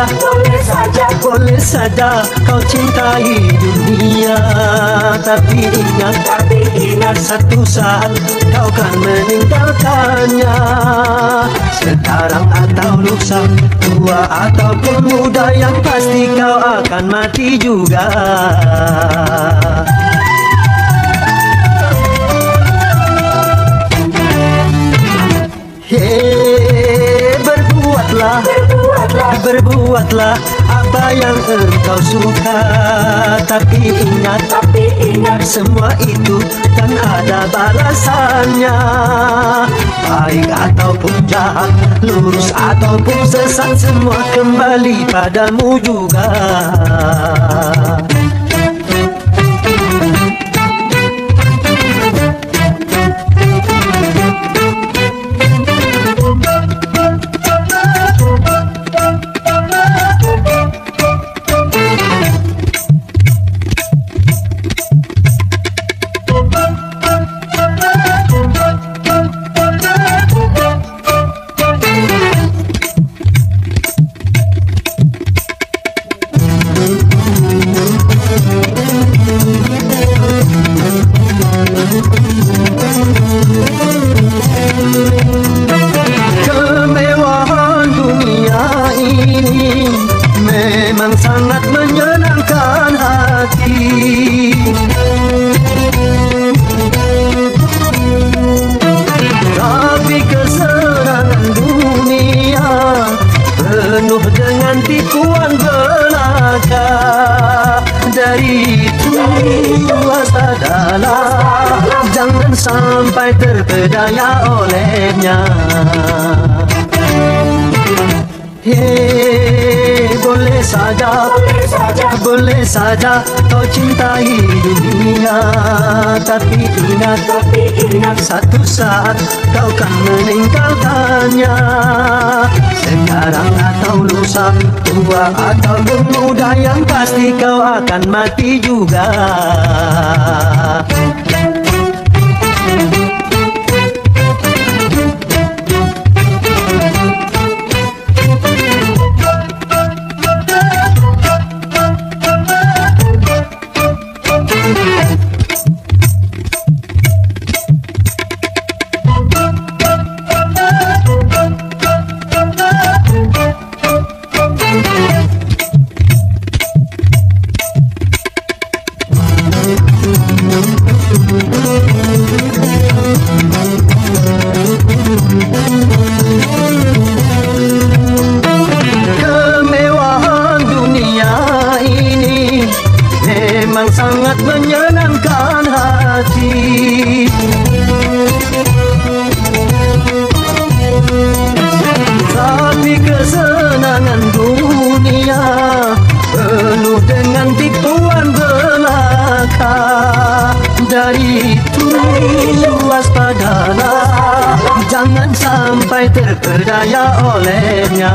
saja boleh saja Boleh saja. Kau cintai dunia. Tapi ingat Tapi ingat satu saat kau kan meninggalkannya. Sekarang atau lusa Tua ataupun muda Yang pasti kau akan mati juga. Hei berbuatlah Berbuatlah Berbuatlah apa yang engkau suka. Tapi ingat Tapi ingat semua itu kan ada balasannya. Baik ataupun jahat Lurus ataupun sesat Semua kembali padamu juga dengan tipuan belaka. Dari itu waspadalah Jangan sampai terpedaya olehnya. Hei, boleh saja. Boleh saja. Boleh saja kau cintai dunia. Tapi ingat, Tapi ingat. satu saat kau kan meninggalkannya Sekarang atau lusa, tua atau muda Yang pasti kau akan mati juga Dari itu waspadalah Jangan sampai terpedaya olehnya.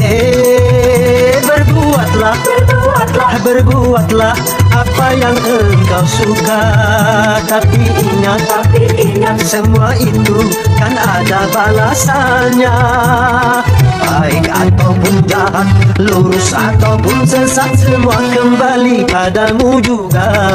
Hei berbuatlah Berbuatlah Berbuatlah apa yang engkau suka? Tapi ingat Tapi ingat semua itu kan ada balasannya. Baik ataupun jahat Lurus ataupun sesat Semua kembali padamu juga